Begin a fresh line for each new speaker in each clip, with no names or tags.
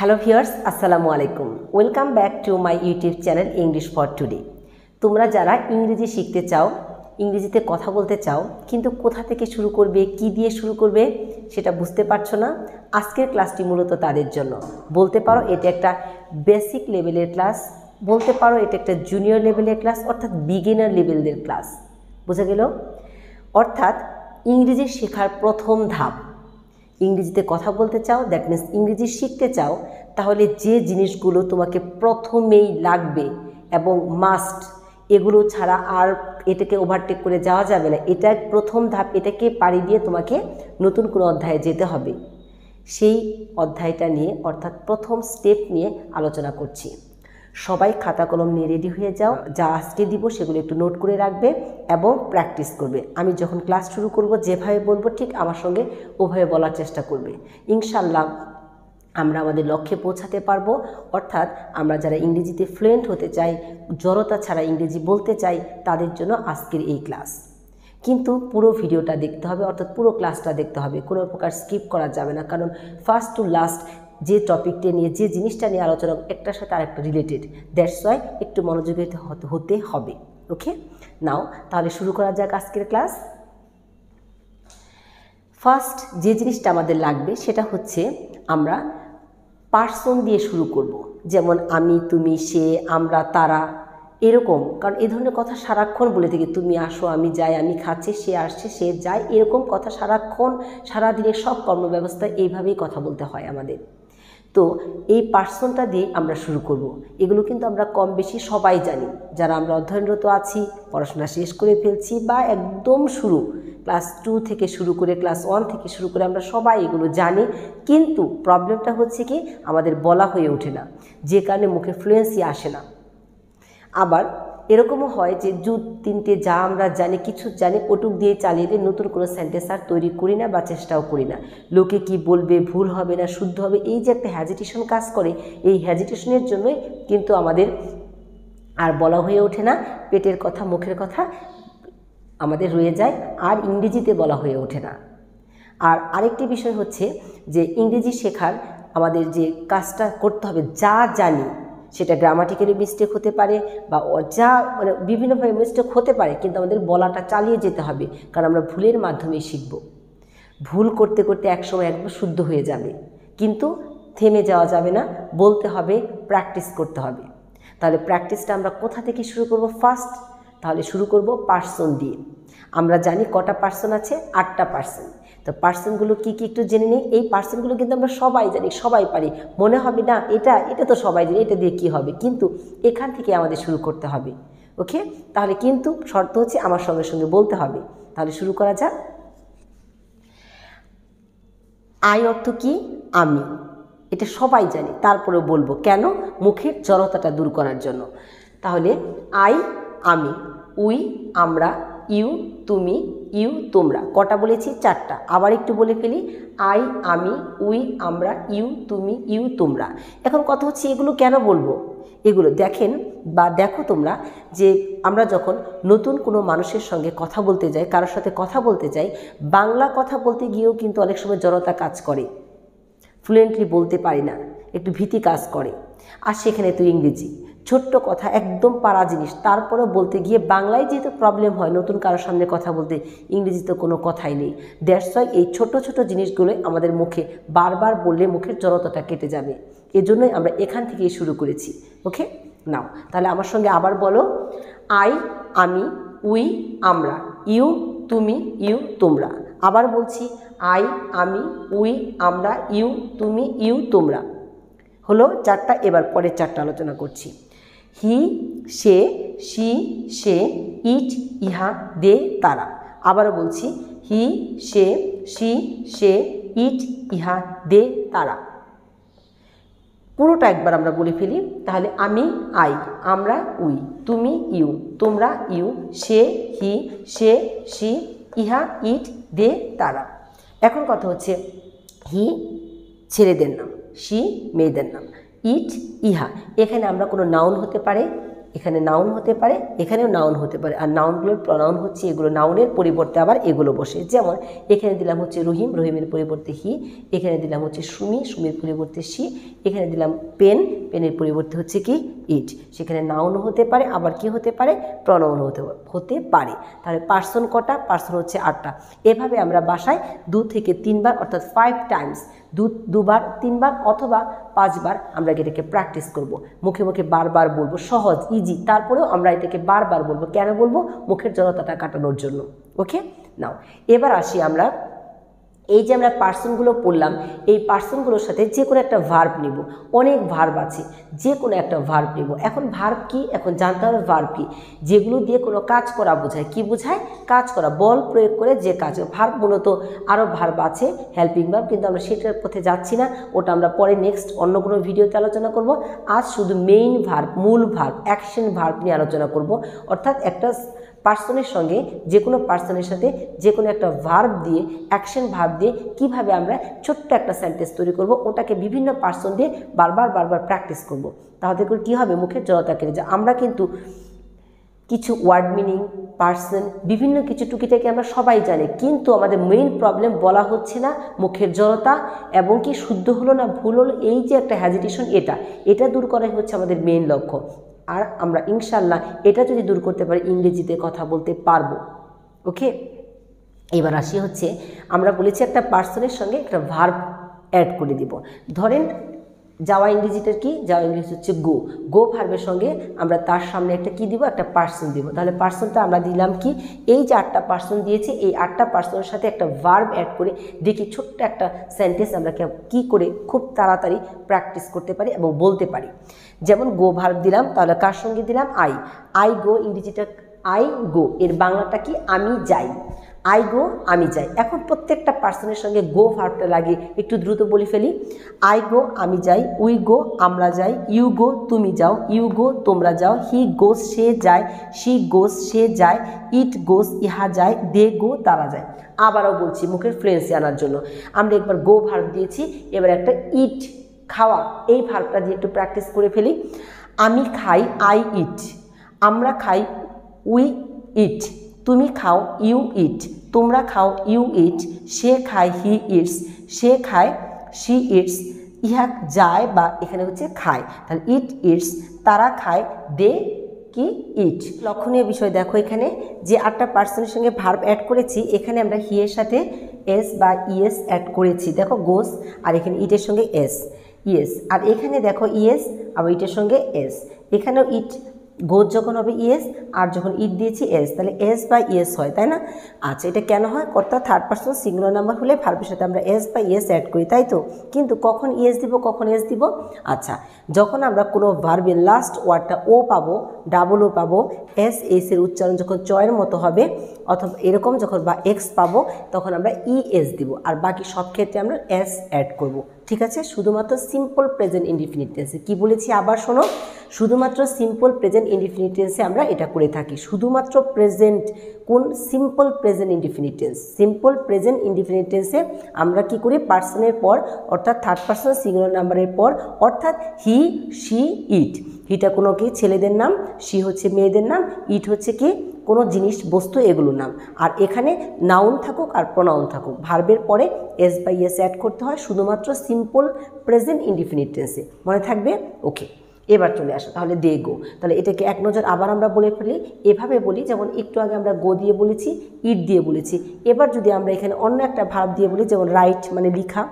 Hello viewers আসসালামু আলাইকুম welcome back to my YouTube channel English for today তোমরা যারা ইংরেজি শিখতে চাও, ইংরেজিতে কথা বলতে চাও, কিন্তু কোথা থেকে শুরু করবে, কি দিয়ে শুরু করবে, সেটা বুঝতে পারছ না, আজকের ক্লাসটি মূলত তাদের জন্য। বলতে পারো এটা একটা বেসিক লেভেলের ক্লাস বলতে পারো এটা একটা জুনিয়র লেভেলের ক্লাস অর্থাৎ বিগিনার লেভেলের ক্লাস বোঝা গেল? অর্থাৎ ইংরেজি শেখার প্রথম ধাপ। ইংরেজিতে কথা বলতে চাও দ্যাট মিন্স ইংরেজি শিখতে চাও, তাহলে যে জিনিসগুলো তোমাকে প্রথমেই লাগবে এবং মাস্ট এগুলো ছাড়া আর এটাকে ওভারটেক করে যাওয়া যাবে না। এটা প্রথম ধাপ, এটাকে পাড়ি দিয়ে তোমাকে নতুন কোনো অধ্যায়ে যেতে হবে। সেই অধ্যায়টা নিয়ে, অর্থাৎ প্রথম স্টেপ নিয়ে আলোচনা করছি। সবাই খাতা কলম নিয়ে রেডি হয়ে যাও। যা আজকে দিব সেগুলো একটু নোট করে রাখবে এবং প্র্যাকটিস করবে। আমি যখন ক্লাস শুরু করব, যেভাবে বলব ঠিক আমার সঙ্গে ওভাবে বলার চেষ্টা করবে। ইনশাল্লাহ আমরা আমাদের লক্ষ্যে পৌঁছাতে পারব। অর্থাৎ আমরা যারা ইংরেজিতে ফ্লুয়েন্ট হতে চাই, জড়তা ছাড়া ইংরেজি বলতে চাই, তাদের জন্য আজকের এই ক্লাস কিন্তু পুরো ভিডিওটা দেখতে হবে, অর্থাৎ পুরো ক্লাসটা দেখতে হবে। কোনো প্রকার স্কিপ করা যাবে না। কারণ ফার্স্ট টু লাস্ট যে টপিকটা নিয়ে, যে জিনিসটা নিয়ে আলোচনা, একটার সাথে আরেকটা রিলেটেড দ্যাটস ওয়াই একটু মনোযোগী হতে হবে ওকে নাও তাহলে শুরু করা যাক আজকের ক্লাস ফার্স্ট যে জিনিসটা আমাদের লাগবে, সেটা হচ্ছে আমরা পার্সন দিয়ে শুরু করব। যেমন আমি, তুমি, সে, আমরা, তারা, এরকম। কারণ এ ধরনের কথা সারাক্ষণ বলে থাকি, তুমি আসো, আমি যাই, আমি খাচ্ছি, সে আসছে, সে যায়। এরকম কথা সারাক্ষণ, সারাদিনের সব কর্মব্যবস্থায় এইভাবেই কথা বলতে হয় আমাদের। তো এই পার্সনটা দিয়ে আমরা শুরু করব। এগুলো কিন্তু আমরা কম বেশি সবাই জানি। যারা আমরা অধ্যয়নরত আছি, পড়াশোনা শেষ করে ফেলছি বা একদম শুরু, ক্লাস টু থেকে শুরু করে, ক্লাস ওয়ান থেকে শুরু করে আমরা সবাই এগুলো জানি। কিন্তু প্রবলেমটা হচ্ছে কি, আমাদের বলা হয়ে ওঠে না। যে কারণে মুখে ফ্লুয়েন্সি আসে না। আবার এরকমও হয় যে জু তিনটে যা আমরা জানি, কিছু জানি, ওটুক দিয়ে চালিয়ে দিয়ে নতুন কোনো সেন্টেন্স আর তৈরি করি না বা চেষ্টাও করি না। লোকে কি বলবে, ভুল হবে না, শুদ্ধ হবে, এই যে একটা হ্যাজিটেশন কাজ করে, এই হ্যাজিটেশনের জন্যই কিন্তু আমাদের আর বলা হয়ে ওঠে না, পেটের কথা, মুখের কথা আমাদের রয়ে যায়, আর ইংরেজিতে বলা হয়ে ওঠে না। আর আরেকটি বিষয় হচ্ছে যে ইংরেজি শেখার আমাদের যে কাজটা করতে হবে, যা জানি সেটা গ্রামাটিক্যালি মিস্টেক হতে পারে বা যা মানে বিভিন্নভাবে মিস্টেক হতে পারে, কিন্তু আমাদের বলাটা চালিয়ে যেতে হবে, কারণ আমরা ভুলের মাধ্যমেই শিখব। ভুল করতে করতে একসময় একবার শুদ্ধ হয়ে যাবে, কিন্তু থেমে যাওয়া যাবে না, বলতে হবে প্র্যাকটিস করতে হবে। তাহলে প্র্যাকটিসটা আমরা কোথা থেকে শুরু করব? ফার্স্ট তাহলে শুরু করব পার্সন দিয়ে। আমরা জানি কটা পার্সন আছে? আটটা পার্সন তো পার্সনগুলো কী কী একটু জেনে নিই। এই পার্সনগুলো কিন্তু আমরা সবাই জানি, সবাই পারি। মনে হবে, না, এটা এটা তো সবাই জানি, এটা দিয়ে কী হবে? কিন্তু এখান থেকে আমাদের শুরু করতে হবে। ওকে? তাহলে কিন্তু শর্ত হচ্ছে আমার সঙ্গে সঙ্গে বলতে হবে। তাহলে শুরু করা যাক। আই অর্থ কি? আমি। এটা সবাই জানি তারপরে বলব, কেন? মুখের জড়তাটা দূর করার জন্য। তাহলে আই আমি। উই, আমরা ইউ, তুমি, ইউ, তোমরা। কটা বলেছি? চারটা। আবার একটু বলে ফেলি। আই, আমি, উই, আমরা, ইউ, তুমি, ইউ, তোমরা। এখন কথা হচ্ছে এগুলো কেন বলব? এগুলো দেখেন বা দেখো তোমরা যে আমরা যখন নতুন কোনো মানুষের সঙ্গে কথা বলতে যাই, কারোর সাথে কথা বলতে যাই, বাংলা কথা বলতে গিয়েও কিন্তু অনেক সময় জড়তা কাজ করে। ফ্লুয়েন্টলি বলতে পারি না, একটু ভীতি কাজ করে। আর সেখানে তো ইংরেজি। ছোট্ট কথা, একদম পারা জিনিস। তারপরেও বলতে গিয়ে বাংলায় যেহেতু প্রবলেম হয়, নতুন কারোর সামনে কথা বলতে ইংরেজিতে কোনো কথাই নেই। দ্যাটস ওয়াই এই ছোট ছোট জিনিসগুলো আমাদের মুখে বারবার বললে মুখের জড়তাটা কেটে যাবে। এজন্যই আমরা এখান থেকেই শুরু করেছি। ওকে নাও তাহলে আমার সঙ্গে আবার বলো। আই আমি উই আমরা। ইউ তুমি ইউ তোমরা। আবার বলছি। আই আমি উই আমরা ইউ তুমি ইউ তোমরা। হলো চারটা, এবার পরের চারটা আলোচনা করছি। হি, সে সি সে ইট ইহা, দে, তারা। আবারও বলছি, হি, সে সি সে ইট ইহা, দে, তারা। পুরোটা একবার আমরা বলে ফেলি, তাহলে আমি, আই, আমরা, উই, তুমি, ইউ, তোমরা, you, say, he, say C ইহা ইট দে, তারা। এখন কথা হচ্ছে, হি, ছেলেদের নাম সি মেয়েদের নাম। ইট ইহা। এখানে আমরা কোনো নাউন হতে পারে, এখানে নাউন হতে পারে, এখানেও নাউন হতে পারে। আর নাউনগুলোর প্রনাউন হচ্ছে এগুলো নাউনের পরিবর্তে আবার এগুলো বসে। যেমন, এখানে দিলাম হচ্ছে রহিম, রহিমের পরিবর্তে হি। এখানে দিলাম হচ্ছে সুমি, সুমির পরিবর্তে সি এখানে দিলাম পেন, পেনের পরিবর্তে হচ্ছে কি? ইট সেখানে নাউন হতে পারে, আবার কি হতে পারে? প্রনাউন হতে হতে পারে। তাহলে পার্সন কটা? পার্সন হচ্ছে আটটা। এভাবে আমরা বাসায় দু থেকে তিনবার, অর্থাৎ ফাইভ টাইমস দু, দুবার, তিনবার অথবা পাঁচবার আমরা এটাকে প্র্যাকটিস করব। মুখে মুখে বারবার বলব, সহজ ইজি তারপরেও আমরা এটাকে বারবার বলব। কেন বলব? মুখের জড়তাটা কাটানোর জন্য। ওকে নাও এবার আসি আমরা এই যে আমরা পার্সনগুলো পড়লাম, এই পার্সনগুলোর সাথে যে কোনো একটা ভার্ব নিব। অনেক ভার্ব আছে, যে কোনো একটা ভার্ব নিব। এখন ভার্ব কি? এখন জানতে হবে ভার্ব কি। যেগুলো দিয়ে কোনো কাজ করা বোঝায়। কি বোঝায়? কাজ করা। বল প্রয়োগ করে যে কাজ। ভার্ব মূলত আরও ভার্ব আছে হেল্পিং ভার্ব কিন্তু আমরা সেটার পথে যাচ্ছি না। ওটা আমরা পরে নেক্সট অন্য কোনো ভিডিওতে আলোচনা করব। আজ শুধু মেইন ভার্ব মূল ভার্ব অ্যাকশন ভার্ব নিয়ে আলোচনা করব। অর্থাৎ একটা পার্সনের সঙ্গে যে কোনো পার্সনের সাথে যে কোনো একটা ভার্ব দিয়ে অ্যাকশন ভার্ব দিয়ে কীভাবে আমরা ছোট্ট একটা সেন্টেন্স তৈরি করব, ওটাকে বিভিন্ন পার্সন দিয়ে বারবার বারবার প্র্যাকটিস করব। তাহলে করে কী হবে মুখের জড়তা কেটে যায় আমরা কিন্তু কিছু ওয়ার্ড মিনিং পার্সন বিভিন্ন কিছু টুকিটাকে আমরা সবাই জানি, কিন্তু আমাদের মেইন প্রবলেম বলা হচ্ছে না মুখের জড়তা এবং কি শুদ্ধ হলো না ভুল হলো, এই যে একটা হ্যাজিটেশন এটা এটা দূর করাই হচ্ছে আমাদের মেইন লক্ষ্য। আর আমরা ইনশাল্লাহ এটা যদি দূর করতে পারি ইংরেজিতে কথা বলতে পারব। ওকে? এবার আসি হচ্ছে, আমরা বলেছি একটা পার্সনের সঙ্গে একটা ভার্ব অ্যাড করে দিব। ধরেন যাওয়া ইংরেজিটার কি? যাওয়া ইংরেজি হচ্ছে গো গো ভার্বের সঙ্গে আমরা তার সামনে একটা কি দিব? একটা পার্সন দিব। তাহলে পার্সনটা আমরা দিলাম কি? এই যে আটটা পার্সন দিয়েছে, এই আটটা পার্সনের সাথে একটা ভার্ব অ্যাড করে দেখি ছোট্ট একটা সেন্টেন্স আমরা কি করে খুব তাড়াতাড়ি প্র্যাকটিস করতে পারি এবং বলতে পারি। যেমন গো ভার্ব দিলাম, তাহলে কার সঙ্গে দিলাম? আই আই গো ইংরেজিটা আই গো এর বাংলাটা কি? আমি যাই। আই গো আমি যাই। এখন প্রত্যেকটা পার্সনের সঙ্গে গো ভার্বটা লাগে একটু দ্রুত বলে ফেলি। আই গো আমি যাই। উই গো আমরা যাই। ইউ গো তুমি যাও। ইউ গো তোমরা যাও। হি গোস সে যায়। শি গোস সে যায়। ইট গোস ইহা যায়। দে গো তারা যায়। আবারও বলছি, মুখের ফ্লুয়েন্সি আনার জন্য। আমরা একবার গো ভার্ব দিয়েছি। এবার একটা ইট খাওয়া, এই ভার্বটা দিয়ে একটু প্র্যাকটিস করে ফেলি। আমি খাই আই ইট আমরা খাই উই ইট তুমি খাও ইউ ইট তোমরা খাও ইউ ইট সে খায় হি ইটস সে খায় শি ইটস ইহা যায় বা এখানে হচ্ছে খায়। তাহলে ইট ইটস তারা খায় দে কি ইট লক্ষণীয় বিষয় দেখো এখানে যে আটটা পার্সনের সঙ্গে ভার্ব অ্যাড করেছি, এখানে আমরা হি এর সাথে এস বা ইএস অ্যাড করেছি। দেখো গোস আর এখানে ইটের সঙ্গে এস ইয়েস আর এখানে দেখো ইএস আবার ইটের সঙ্গে এস এখানেও ইট গোজ যখন হবে ইএস, আর যখন ইট দিয়েছি এস, তাহলে এস বা ইএস হয়, তাই না? আচ্ছা এটা কেন হয়? কর্তা থার্ড পার্সন সিঙ্গুলার নাম্বার হলে ভার্বের সাথে আমরা এস বা ইএস অ্যাড করি, তাই তো? কিন্তু কখন ইএস দিব, কখন এস দিব? আচ্ছা যখন আমরা কোনো ভার্বের লাস্ট ওয়ার্ডটা ও পাবো ডাবল ও পাবো এস এসের উচ্চারণ যখন চয়ের মতো হবে, অথবা এরকম যখন বা এক্স পাবো, তখন আমরা ই এস দিব, আর বাকি সব ক্ষেত্রে আমরা এস অ্যাড করব। ঠিক আছে? শুধুমাত্র সিম্পল প্রেজেন্ট ইনডিফিনিট টেন্সে কী বলেছি আবার শোনো? শুধুমাত্র সিম্পল প্রেজেন্ট ইনডিফিনিট টেন্সে আমরা এটা করে থাকি। শুধুমাত্র প্রেজেন্ট কোন? Simple present indefinite tense simple present indefinite টেন্সে আমরা কি করি? পার্সনের পর, অর্থাৎ থার্ড পার্সন সিঙ্গুলার নাম্বারের পর, অর্থাৎ হি শি ইট হিটা কোনো কি ছেলেদের নাম শি হচ্ছে মেয়েদের নাম, ইট হচ্ছে কি কোনো জিনিস, বস্তু, এগুলোর নাম। আর এখানে নাউন থাকুক আর প্রনাউন থাকুক। ভার্বের পরে এস বাই এস অ্যাড করতে হয় শুধুমাত্র সিম্পল প্রেজেন্ট ইনডিফিনিট টেন্সে মনে থাকবে? ওকে এবার চলে আসো। তাহলে দে গো তাহলে এটাকে এক নজর আবার আমরা বলে ফেলি। এভাবে বলি, যেমন একটু আগে আমরা গো দিয়ে বলেছি ইট দিয়ে বলেছি। এবার যদি আমরা এখানে অন্য একটা ভাব দিয়ে বলি, যেমন রাইট মানে লিখা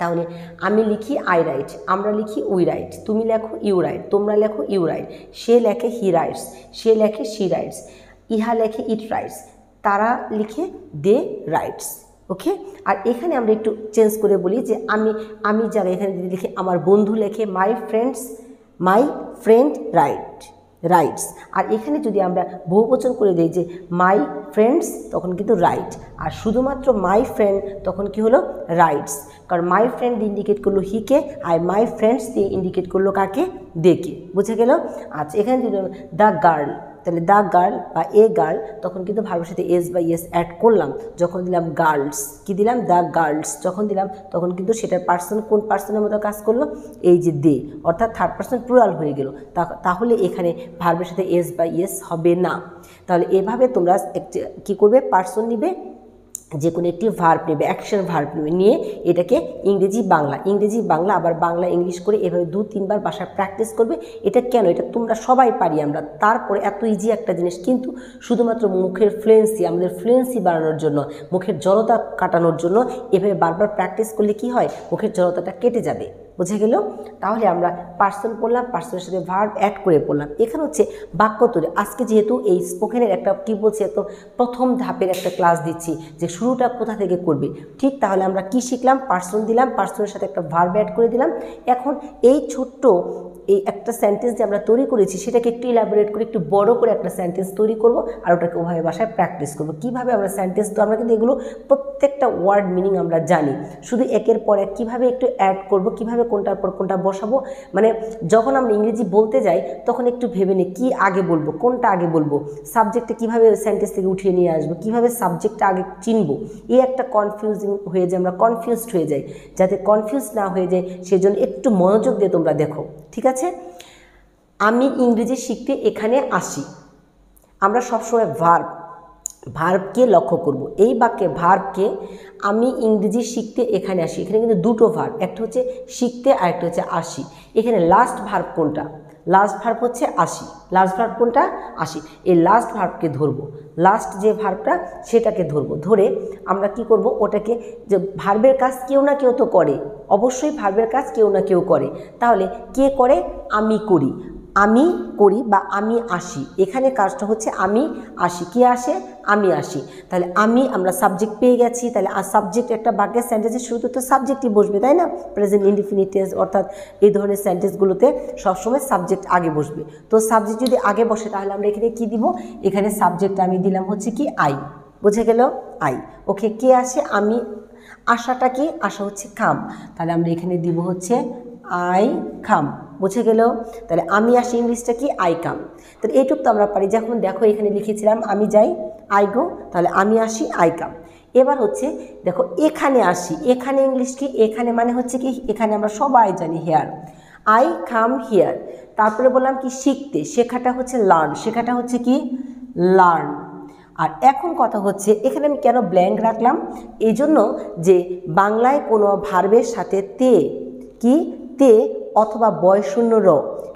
তাহলে আমি লিখি আই রাইট আমরা লিখি উই রাইট তুমি লেখো ইউ রাইট তোমরা লেখো ইউ রাইট সে লেখে হি রাইটস সে লেখে শি রাইটস ইহা লেখে ইট রাইটস তারা লিখে দে রাইটস ওকে আর এখানে আমরা একটু চেঞ্জ করে বলি যে আমি আমি যারা এখানে যদি লিখে আমার বন্ধু লেখে my friends my friend write writes আর এখানে যদি আমরা বহুবচন করে দিই যে মাই ফ্রেন্ডস তখন কিন্তু রাইট আর শুধুমাত্র মাই ফ্রেন্ড তখন কি হলো? রাইটস কারণ মাই ফ্রেন্ড ইন্ডিকেট করল হিকে আর মাই ফ্রেন্ডস দিয়ে ইন্ডিকেট করল কাকে? দেখে বুঝে গেল? আচ্ছা এখানে দ্য গার্ল তাহলে দ্য গার্ল বা এ গার্ল তখন কিন্তু ভার্বের সাথে এস বা ইয়েস অ্যাড করলাম। যখন দিলাম গার্লস কি দিলাম? দ্য গার্লস যখন দিলাম, তখন কিন্তু সেটার পার্সন কোন পার্সনের মতো কাজ করল? এই যে দে অর্থাৎ থার্ড পার্সন প্লুরাল হয়ে গেল। তাহলে এখানে ভার্বের সাথে এস বা ইয়েস হবে না। তাহলে এভাবে তোমরা কী করবে? পার্সন নিবে। যে কোনো একটি ভার্ব নেবে অ্যাকশন ভার্ব নেবে নিয়ে এটাকে ইংরেজি বাংলা ইংরেজি বাংলা আবার বাংলা ইংলিশ করে এভাবে দু তিনবার বাসায় প্র্যাকটিস করবে। এটা কেন? এটা তোমরা সবাই পারি আমরা। তারপরে এত ইজি একটা জিনিস কিন্তু শুধুমাত্র মুখের ফ্লুয়েন্সি আমাদের ফ্লুয়েন্সি বাড়ানোর জন্য, মুখের জড়তা কাটানোর জন্য এভাবে বারবার প্র্যাকটিস করলে কি হয়? মুখের জড়তাটা কেটে যাবে। বুঝে গেল? তাহলে আমরা পার্সন পড়লাম পার্সনের সাথে ভার্ব অ্যাড করে পড়লাম। এখানে হচ্ছে বাক্য তৈরি। আজকে যেহেতু এই স্পোকেনের একটা কী বলছি, এত প্রথম ধাপের একটা ক্লাস দিচ্ছি যে শুরুটা কোথা থেকে করবে? ঠিক তাহলে আমরা কি শিখলাম? পার্সন দিলাম পার্সনের সাথে একটা ভার্ব অ্যাড করে দিলাম। এখন এই ছোট্ট এই একটা সেন্টেন্স যে আমরা তৈরি করেছি, সেটাকে একটু ইলাবোরেট করে, একটু বড় করে একটা সেন্টেন্স তৈরি করব আর ওটাকে ওভাবে বাসায় প্র্যাকটিস করব। কীভাবে আমরা সেন্টেন্স তো আমরা কিন্তু এগুলো প্রত্যেকটা ওয়ার্ড মিনিং আমরা জানি। শুধু একের পর এক কীভাবে একটু অ্যাড করব, কীভাবে কোনটার পর কোনটা বসাবো? মানে যখন আমরা ইংরেজি বলতে যাই, তখন একটু ভেবে নিই কী আগে বলব, কোনটা আগে বলব? সাবজেক্টটা কীভাবে সেন্টেন্স থেকে উঠিয়ে নিয়ে আসব? কীভাবে সাবজেক্টটা আগে চিনবো? এই একটা কনফিউজিং হয়ে যায় আমরা কনফিউজড হয়ে যাই। যাতে কনফিউজ না হয়ে যায়, সেজন্য একটু মনোযোগ দিয়ে তোমরা দেখো, ঠিক আছে? আমি ইংরেজি শিখতে এখানে আসি। আমরা সবসময় ভার্ব ভার্বকে লক্ষ্য করব। এই বাক্যে ভার্বকে আমি ইংরেজি শিখতে এখানে আসি। এখানে কিন্তু দুটো ভার্ব একটা হচ্ছে শিখতে আর একটা হচ্ছে আসি। এখানে লাস্ট ভার্ব কোনটা? লাস্ট ভার্ব হচ্ছে আসি। লাস্ট ভার্ব কোনটা? আসি। এই লাস্ট ভার্বকে ধরবো। লাস্ট যে ভার্বটা সেটাকে ধরবো। ধরে আমরা কি করব? ওটাকে যে ভার্বের কাজ কেউ না কেউ তো করে। অবশ্যই ভার্বের কাজ কেউ না কেউ করে। তাহলে কে করে? আমি করি। আমি করি বা আমি আসি। এখানে কাজটা হচ্ছে আমি আসি। কে আসে? আমি আসি। তাহলে আমি আমরা সাবজেক্ট পেয়ে গেছি। তাহলে আর সাবজেক্ট একটা বাক্যের সেন্টেন্সের শুরুতে তো সাবজেক্টই বসবে, তাই না? প্রেজেন্ট ইনডিফিনিটেন্স অর্থাৎ এই ধরনের সেন্টেন্সগুলোতে সবসময় সাবজেক্ট আগে বসবে। তো সাবজেক্ট যদি আগে বসে, তাহলে আমরা এখানে কি দিব? এখানে সাবজেক্ট আমি দিলাম হচ্ছে কি? আই বুঝে গেল? আই ওকে, কে আসে? আমি। আশাটা কি? আশা হচ্ছে খাম তাহলে আমরা এখানে দিব হচ্ছে আই খাম বুঝে গেল? তাহলে আমি আসি ইংলিশটা কি? আই কাম তাহলে এইটুক তো আমরা পারি। যখন দেখো এখানে লিখেছিলাম, আমি যাই আই গো তাহলে আমি আসি আই কাম এবার হচ্ছে, দেখো, এখানে আসি। এখানে ইংলিশ কি? এখানে মানে হচ্ছে কি? এখানে আমরা সবাই জানি হেয়ার আই কাম হিয়ার তারপরে বললাম কি? শিখতে। শেখাটা হচ্ছে লার্ন শেখাটা হচ্ছে কি? লার্ন আর এখন কথা হচ্ছে, এখানে আমি কেন ব্ল্যাঙ্ক রাখলাম? এই জন্য যে বাংলায় কোনো ভার্বের সাথে তে, কি? তে অথবা বয়শূন্য র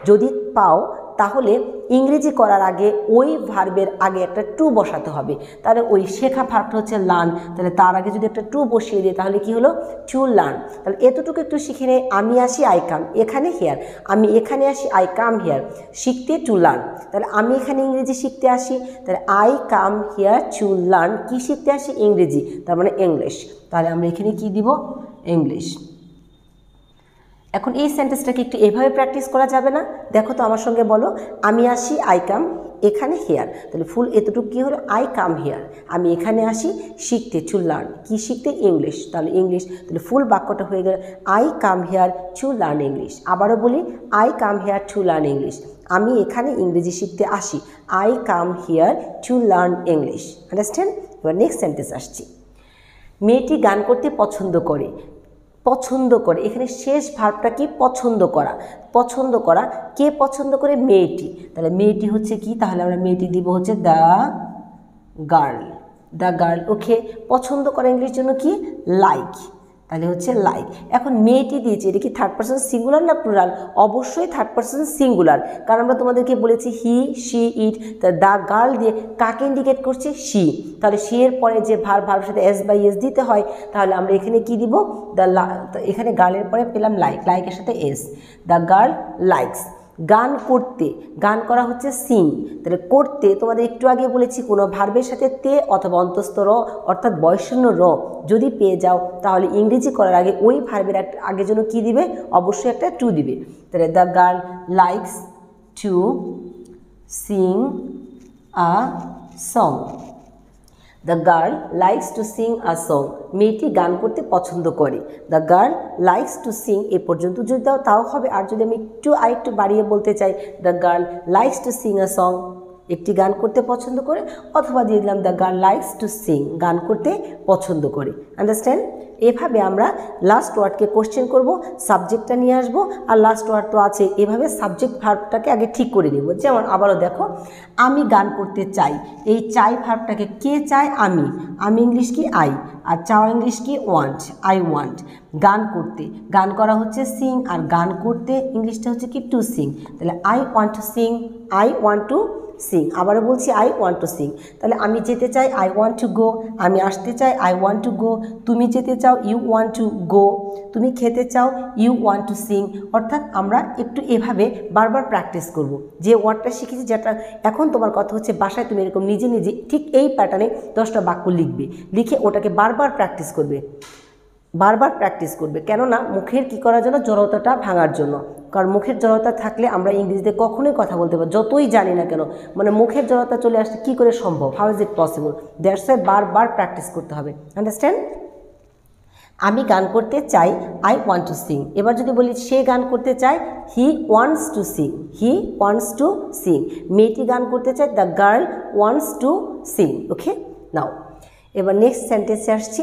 যদি পাও, তাহলে ইংরেজি করার আগে ওই ভার্বের আগে একটা টু বসাতে হবে। তাহলে ওই শেখা ভার্বটা হচ্ছে লার্ন তাহলে তার আগে যদি একটা টু বসিয়ে দিই, তাহলে কি হলো? টু লার্ন তাহলে এতটুকু একটু শিখে নেই আমি আসি আই কাম এখানে হেয়ার আমি এখানে আসি আই কাম হেয়ার শিখতে টু লার্ন তাহলে আমি এখানে ইংরেজি শিখতে আসি। তাহলে I come here to learn কী শিখতে আসি? ইংরেজি। তার মানে ইংলিশ তাহলে আমরা এখানে কি দিব? ইংলিশ এখন এই সেন্টেন্সটাকে একটু এভাবে প্র্যাকটিস করা যাবে না। দেখো তো আমার সঙ্গে বলো, আমি আসি আই কাম এখানে হেয়ার তাহলে ফুল এতটুকু কী হলো? আই কাম হেয়ার আমি এখানে আসি, শিখতে টু লার্ন কী শিখতে? ইংলিশ তাহলে ইংলিশ তাহলে ফুল বাক্যটা হয়ে গেল I come here to learn English আবারও বলি I come here to learn English আমি এখানে ইংরেজি শিখতে আসি। I come here to learn English understand এবার নেক্সট সেন্টেন্স আসছি। মেয়েটি গান করতে পছন্দ করে। পছন্দ করে। এখানে শেষ ভাবটা কি? পছন্দ করা। পছন্দ করা। কে পছন্দ করে? মেয়েটি। তাহলে মেয়েটি হচ্ছে কি? তাহলে আমরা মেয়েটি দিব হচ্ছে the girl the girl okay পছন্দ করা ইংলিশ জন্য কি? লাইক তাহলে হচ্ছে লাইক এখন মেয়েটি দিয়েছে, এটা কি থার্ড পার্সন সিঙ্গুলার না প্লুরাল অবশ্যই থার্ড পার্সন সিঙ্গুলার কারণ আমরা তোমাদেরকে বলেছি he she it the girl দিয়ে কাকে ইন্ডিকেট করছে? শি তাহলে শি এর পরে যে ভার ভার সাথে এস বাই এস দিতে হয়, তাহলে আমরা এখানে কি দিব? দ্য এখানে গার্লের পরে পেলাম লাইক লাইকের সাথে এস দ্য গার্ল লাইকস গান করতে, গান করা হচ্ছে সিং তাহলে করতে তোমাদের একটু আগে বলেছি, কোনো ভার্বের সাথে তে অথবা অন্তস্থ র অর্থাৎ বয়শূন্য র যদি পেয়ে যাও, তাহলে ইংরেজি করার আগে ওই ভার্বের একটা আগে জন্য কী দিবে? অবশ্যই একটা টু দিবে। তাহলে the girl likes to sing a song the girl likes to sing a song মেয়েটি গান করতে পছন্দ করে। The girl likes to sing এ পর্যন্ত। যদি দাও তাও হবে, আর যদি আমি একটু, আরেকটু বাড়িয়ে বলতে চাই the girl likes to sing a song একটি গান করতে পছন্দ করে অথবা দিয়ে দিলাম the girl likes to sing গান করতে পছন্দ করে। আন্ডারস্ট্যান্ড এভাবে আমরা লাস্ট ওয়ার্ডকে কোশ্চেন করব সাবজেক্টটা নিয়ে আসব, আর লাস্ট ওয়ার্ড তো আছে, এভাবে সাবজেক্ট ভার্বটাকে আগে ঠিক করে নেব। যেমন আবারও দেখো, আমি গান করতে চাই, এই চাই ভার্বটাকে কে চায়? আমি। আমি ইংলিশ কি? আই আর চাও ইংলিশ কি? ওয়ান্ট আই ওয়ান্ট গান করতে। গান করা হচ্ছে সিং আর গান করতে ইংলিশটা হচ্ছে কি? টু সিং তাহলে I want to sing I want to sing আবারও বলছি আই ওয়ান্ট টু সিং তাহলে আমি যেতে চাই আই ওয়ান্ট টু গো আমি আসতে চাই আই ওয়ান্ট টু গো তুমি যেতে চাও ইউ ওয়ান্ট টু গো তুমি খেতে চাও ইউ ওয়ান্ট টু সিং অর্থাৎ আমরা একটু এভাবে বারবার প্র্যাকটিস করব। যে ওয়ার্ডটা শিখেছি, যেটা এখন তোমার কথা হচ্ছে, বাসায় তুমি এরকম নিজে নিজে ঠিক এই প্যাটার্নে দশটা বাক্য লিখবে। লিখে ওটাকে বারবার প্র্যাকটিস করবে। বারবার প্র্যাকটিস করবে। কেননা মুখের কি করার জন্য? জড়তাটা ভাঙার জন্য। কারণ মুখের জড়তা থাকলে আমরা ইংরেজিতে কখনোই কথা বলতে পারব যতই জানি না কেন মানে মুখের জড়তা চলে আসলে কী করে সম্ভব? How is it possible that's why বারবার প্র্যাকটিস করতে হবে। আন্ডারস্ট্যান্ড আমি গান করতে চাই আই ওয়ান্ট টু সিং এবার যদি বলি, সে গান করতে চায় he wants to sing he wants to sing মেয়েটি গান করতে চায় the girl wants to sing okay now এবার নেক্সট সেন্টেন্সে আসছি।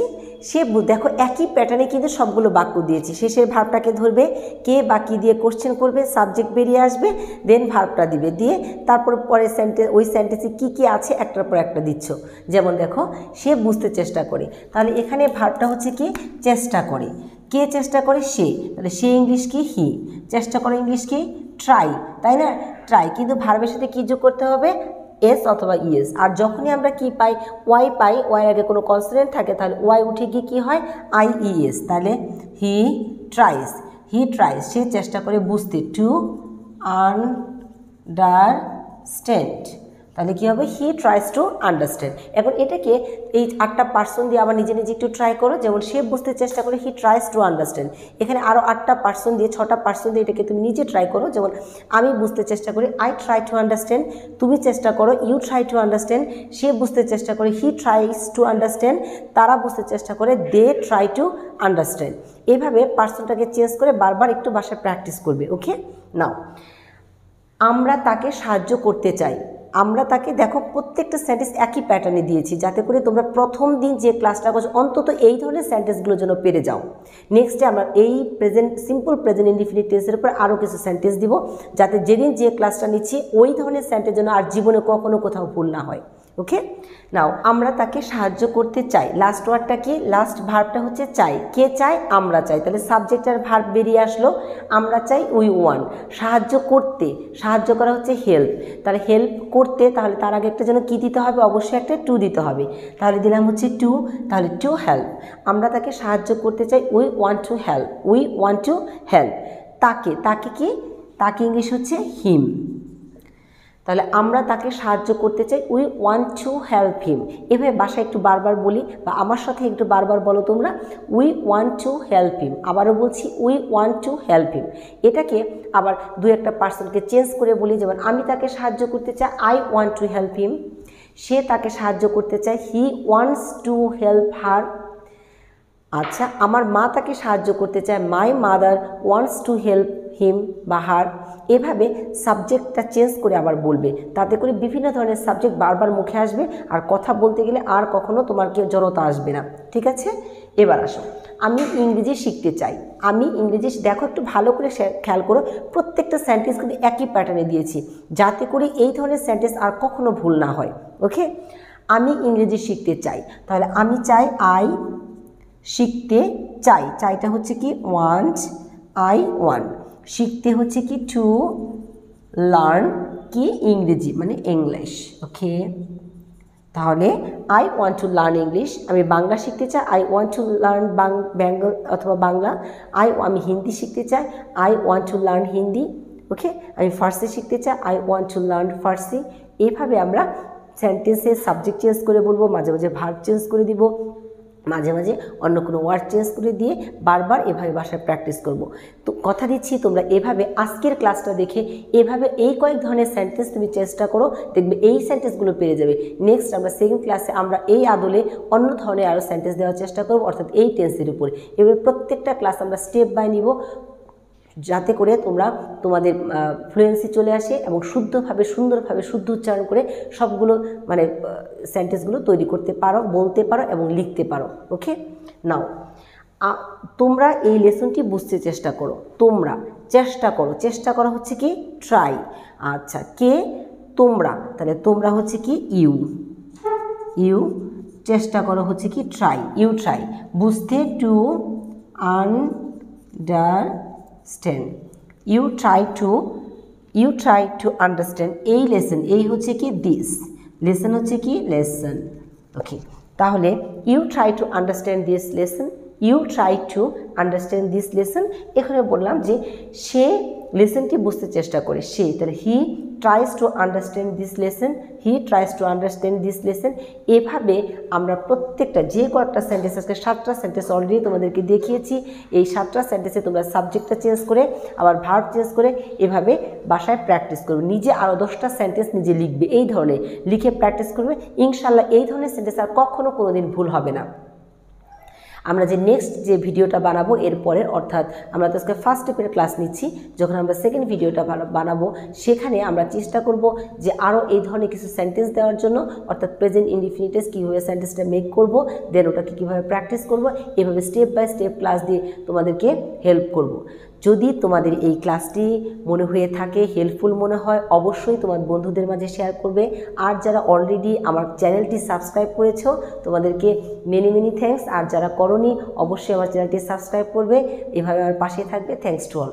সে দেখো, একই প্যাটার্নে কিন্তু সবগুলো বাক্য দিয়েছি। শেষের ভার্বটাকে ধরবে, কে বাকি দিয়ে কোশ্চেন করবে সাবজেক্ট বেরিয়ে আসবে দেন ভার্বটা দিবে। দিয়ে তারপর পরে সেন্টেন্স ওই সেন্টেন্সে কী কী আছে, একটার পর একটা দিচ্ছ। যেমন দেখো, সে বুঝতে চেষ্টা করে। তাহলে এখানে ভার্বটা হচ্ছে কি? চেষ্টা করে। কে চেষ্টা করে? সে। তাহলে সে ইংলিশ কি? হি চেষ্টা করে ইংলিশ কি? ট্রাই তাই না? ট্রাই কিন্তু ভার্বের সাথে কী যোগ করতে হবে? এস অথবা ইএস আর যখনই আমরা কি পাই ওয়াই পাই ওয়াই আগে কোনো কনসিডেন্ট থাকে, তাহলে ওয়াই উঠে গিয়ে কী হয়? আই ইএস তাহলে হি ট্রাইস হি ট্রাইস সে চেষ্টা করে বুঝতে টু আন্ডারস্ট্যান্ড তাহলে কী হবে? হি ট্রাইস টু আন্ডারস্ট্যান্ড এখন এটাকে এই আটটা পার্সন দিয়ে আবার নিজে নিজে একটু ট্রাই করো। যেমন সে বুঝতে চেষ্টা করে হি ট্রাইস টু আন্ডারস্ট্যান্ড এখানে আরও আটটা পার্সন দিয়ে, ছটা পার্সন দিয়ে এটাকে তুমি নিজে ট্রাই করো। যেমন আমি বুঝতে চেষ্টা করি আই ট্রাই টু আন্ডারস্ট্যান্ড তুমি চেষ্টা করো ইউ ট্রাই টু আন্ডারস্ট্যান্ড সে বুঝতে চেষ্টা করে হি ট্রাইস টু আন্ডারস্ট্যান্ড তারা বুঝতে চেষ্টা করে দে ট্রাই টু আন্ডারস্ট্যান্ড এভাবে পার্সনটাকে চেঞ্জ করে বারবার একটু বাসায় প্র্যাকটিস করবে ওকে নাও আমরা তাকে সাহায্য করতে চাই। আমরা তাকে, দেখো, প্রত্যেকটা সেন্টেন্স একই প্যাটার্নে দিয়েছি, যাতে করে তোমরা প্রথম দিন যে ক্লাসটা করছ, অন্তত এই ধরনের সেন্টেন্সগুলোর জন্য পেরে যাও। নেক্সটে আমরা এই প্রেজেন্ট সিম্পল প্রেজেন্ট ইনডিফিনিট টেন্সের উপর আরও কিছু সেন্টেন্স দিব, যাতে যেদিন যে ক্লাসটা নিচ্ছি, ওই ধরনের সেন্টেন্স যেন আর জীবনে কখনো কোথাও ভুল না হয়। ওকে নাও আমরা তাকে সাহায্য করতে চাই। লাস্ট ওয়ার্ডটা কি? লাস্ট ভার্বটা হচ্ছে চাই। কে চাই আমরা চাই। তাহলে সাবজেক্টের ভার্ব বেরিয়ে আসলো। আমরা চাই উই ওয়ান সাহায্য করতে। সাহায্য করা হচ্ছে হেল্প তাহলে হেল্প করতে, তাহলে তার আগে একটা যেন কী দিতে হবে? অবশ্যই একটা টু দিতে হবে। তাহলে দিলাম হচ্ছে টু তাহলে টু হেল্প আমরা তাকে সাহায্য করতে চাই we want to help we want to help তাকে তাকে কি? তাকে ইংলিশ হচ্ছে হিম তাহলে আমরা তাকে সাহায্য করতে চাই। We want to help him এভাবে বাসায় একটু বারবার বলি বা আমার সাথে একটু বারবার বলো তোমরা। We want to help him আবারও বলছি we want to help him এটাকে আবার দু একটা পার্সনকে চেঞ্জ করে বলি, যেমন আমি তাকে সাহায্য করতে চাই I want to help him সে তাকে সাহায্য করতে চায়। He wants to help her আচ্ছা আমার মা তাকে সাহায্য করতে চায়। My mother wants to help him বা হার এভাবে সাবজেক্টটা চেঞ্জ করে আবার বলবে। তাতে করে বিভিন্ন ধরনের সাবজেক্ট বারবার মুখে আসবে আর কথা বলতে গেলে আর কখনো তোমার কেউ জড়তা আসবে না। ঠিক আছে? এবার আসো। আমি ইংরেজি শিখতে চাই। আমি ইংরেজি দেখো একটু ভালো করে খেয়াল করো। প্রত্যেকটা সেন্টেন্স কিন্তু একই প্যাটার্নে দিয়েছি। যাতে করে এই ধরনের সেন্টেন্স আর কখনো ভুল না হয়। ওকে আমি ইংরেজি শিখতে চাই। তাহলে আমি চাই আই শিখতে চাই। চাইটা হচ্ছে কি ওয়ান্ট আই ওয়ান শিখতে হচ্ছে কি টু লার্ন কি ইংরেজি মানে ইংলিশ ওকে তাহলে I want to learn English আমি বাংলা শিখতে চাই। I want to learn Bengal অথবা বাংলা। আই আমি হিন্দি শিখতে চাই। I want to learn Hindi okay আমি ফার্সি শিখতে চাই। I want to learn Farsi. এভাবে আমরা সেন্টেন্সের সাবজেক্ট চেঞ্জ করে বলব। মাঝে মাঝে ভার্ব চেঞ্জ করে দিব। মাঝে মাঝে অন্য কোনো ওয়ার্ড চেঞ্জ করে দিয়ে বারবার এভাবে বাসায় প্র্যাকটিস করব। তো কথা দিচ্ছি, তোমরা এভাবে আজকের ক্লাসটা দেখে এভাবে এই কয়েক ধরনের সেন্টেন্স তুমি চেষ্টা করো, দেখবে এই সেন্টেন্সগুলো পেয়ে যাবে। নেক্সট আমরা সেকেন্ড ক্লাসে আমরা এই আদলে অন্য ধরনের আরও সেন্টেন্স দেওয়ার চেষ্টা করব, অর্থাৎ এই টেন্সের উপরে। এভাবে প্রত্যেকটা ক্লাস আমরা স্টেপ বাই নিব। যাতে করে তোমরা তোমাদের ফ্লুয়েন্সি চলে আসে এবং শুদ্ধভাবে, সুন্দরভাবে, শুদ্ধ উচ্চারণ করে সবগুলো মানে সেন্টেন্সগুলো তৈরি করতে পারো, বলতে পারো এবং লিখতে পারো ওকে নাও তোমরা এই লেসনটি বুঝতে চেষ্টা করো, তোমরা চেষ্টা করো, চেষ্টা করা হচ্ছে কি? ট্রাই আচ্ছা কে? তোমরা, তাহলে তোমরা হচ্ছে কি? ইউ ইউ চেষ্টা করো হচ্ছে কি? ট্রাই ইউ ট্রাই বুঝতে to understand you try to you try to understand এই লেসন এই হচ্ছে কি দিস লেসন হচ্ছে কি লেসন ওকে তাহলে you try to understand this lesson you try to understand this lesson এখানে বললাম যে সে লেসনটি বুঝতে চেষ্টা করে। সে, তাহলে he tries to understand this lesson he tries to understand this lesson এভাবে আমরা প্রত্যেকটা যে কয়েকটা সেন্টেন্স আজকে সাতটা সেন্টেন্স অলরেডি তোমাদেরকে দেখিয়েছি। এই সাতটা সেন্টেন্সে তোমরা সাবজেক্টটা চেঞ্জ করে, আবার ভার্ব চেঞ্জ করে, এভাবে বাসায় প্র্যাকটিস করবে। নিজে আরও দশটা সেন্টেন্স নিজে লিখবে। এই ধরনের লিখে প্র্যাকটিস করবে। ইনশাল্লাহ এই ধরনের সেন্টেন্স আর কখনো কোনো দিন ভুল হবে না। আমরা যে নেক্সট যে ভিডিওটা বানাবো এরপরে অর্থাৎ আমরা তো আজকে ফার্স্ট স্টেপের ক্লাস নিচ্ছি, যখন আমরা সেকেন্ড ভিডিওটা বানা- বানাবো, সেখানে আমরা চেষ্টা করব যে আরও এই ধরনের কিছু সেন্টেন্স দেওয়ার জন্য, অর্থাৎ প্রেজেন্ট ইনডিফিনিটেস কীভাবে সেন্টেন্সটা মেক করব দেন ওটাকে কীভাবে প্র্যাকটিস করব, এভাবে স্টেপ বাই স্টেপ ক্লাস দিয়ে তোমাদেরকে হেল্প করব। যদি তোমাদের এই ক্লাসটি মনে হয়ে থাকে হেল্পফুল মনে হয়, অবশ্যই তোমার বন্ধুদের মাঝে শেয়ার করবে। আর যারা অলরেডি আমার চ্যানেলটি সাবস্ক্রাইব করেছ, তোমাদেরকে মেনি মেনি থ্যাংকস আর যারা করনি, অবশ্যই আমার চ্যানেলটি সাবস্ক্রাইব করবে। এভাবে আমার পাশে থাকবে। Thanks to all